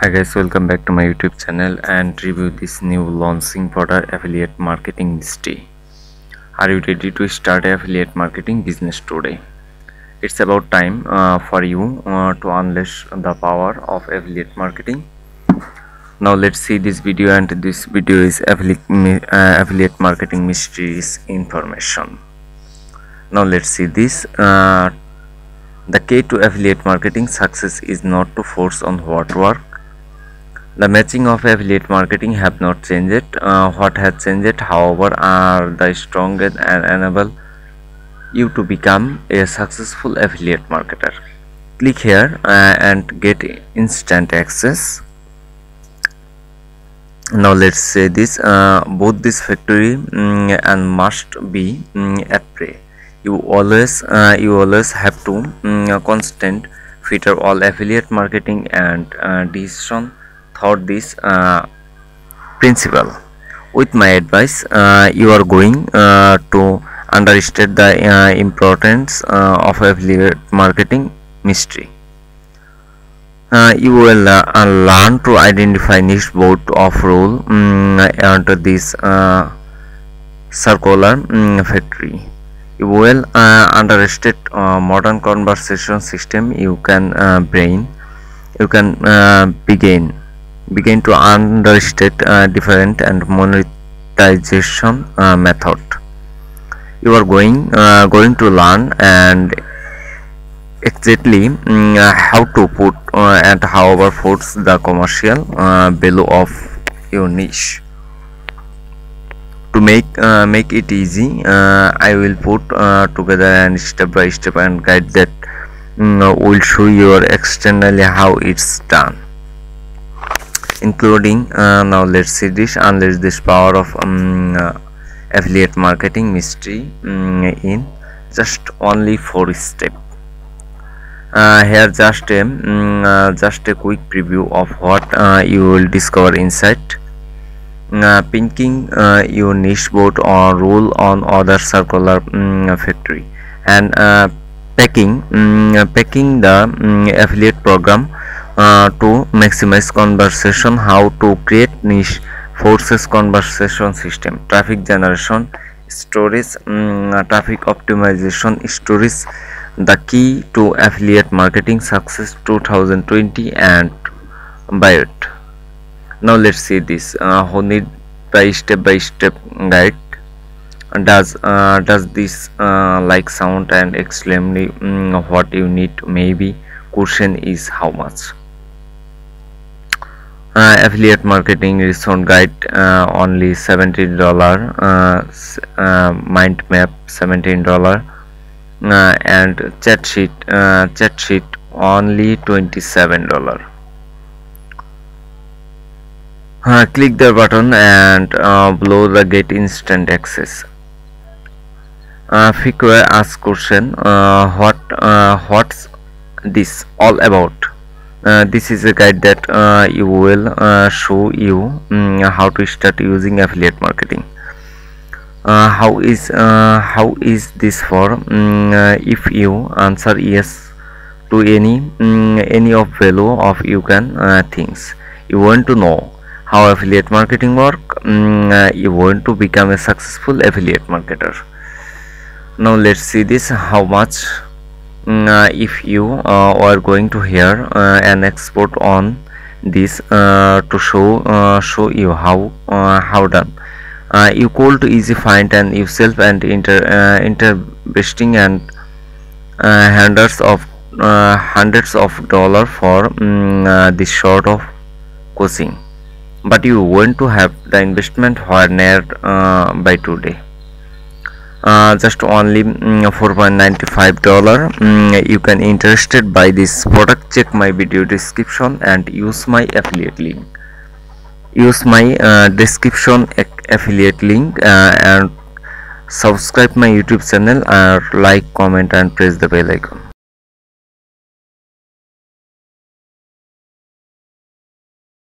hi guys welcome back to my youtube channel and review this new launching for affiliate marketing mystery are you ready to start affiliate marketing business today? It's about time uh, for you uh, to unleash the power of affiliate marketing. Now let's see this video and this video is affiliate, uh, affiliate marketing mysteries information. Now let's see this uh, the key to affiliate marketing success is not to force on what work the matching of affiliate marketing have not changed. Uh, what has changed however are the strongest and enable you to become a successful affiliate marketer. Click here uh, and get instant access. Now let's say this uh, both this factory um, and must be um, at play you always uh, you always have to um, constant feature all affiliate marketing and uh, decision thought this uh, principle with my advice uh, you are going uh, to understand the uh, importance uh, of affiliate marketing mystery. Uh, you will learn to identify niche board of rule um, under this circular um, factory. You will understand modern conversation system you can brain you can begin begin to understand uh, different and monetization uh, method. You are going uh, going to learn and exactly um, how to put uh, and however puts the commercial uh, value of your niche. To make uh, make it easy i will put together and step by step and guide that um, will show you externally how it's done including uh, now let's see this unleash this power of um, uh, affiliate marketing mystery um, in just only four step uh, here just a um, uh, just a quick preview of what uh, you will discover inside uh, pinking your niche boat or rule on other circular um, factory and packing um, packing the um, affiliate program uh, to maximize conversation how to create niche forces conversation system traffic generation stories um, traffic optimization stories the key to affiliate marketing success 2020 and by it now let's see this uh, who need by step by step guide does uh, does this uh, like sound and extremely um, what you need maybe question is how much uh, affiliate marketing resource guide uh, only 17 dollar uh, uh, mind map 17 dollar uh, and chat sheet uh, chat sheet only 27 dollar. Click the button and below the get instant access. Uh, Fikwe ask question what what's this all about uh, this is a guide that uh, you will uh, show you um, how to start using affiliate marketing. Uh, how is uh, how is this for um, if you answer yes to any um, any of value of you can things. You want to know how affiliate marketing work you want to become a successful affiliate marketer. Now let's see this how much Uh, if you uh, are going to here uh, and export on this uh, to show uh, show you how how done. You could easy find and yourself and inter investing and hundreds of hundreds of dollar for um, this sort of coaching but you want to have the investment near uh, by today uh, just only mm, 4.95 dollar. Mm, you can interested by this product check my video description and use my affiliate link. Use my uh, description affiliate link uh, and subscribe my youtube channel and like comment and press the bell icon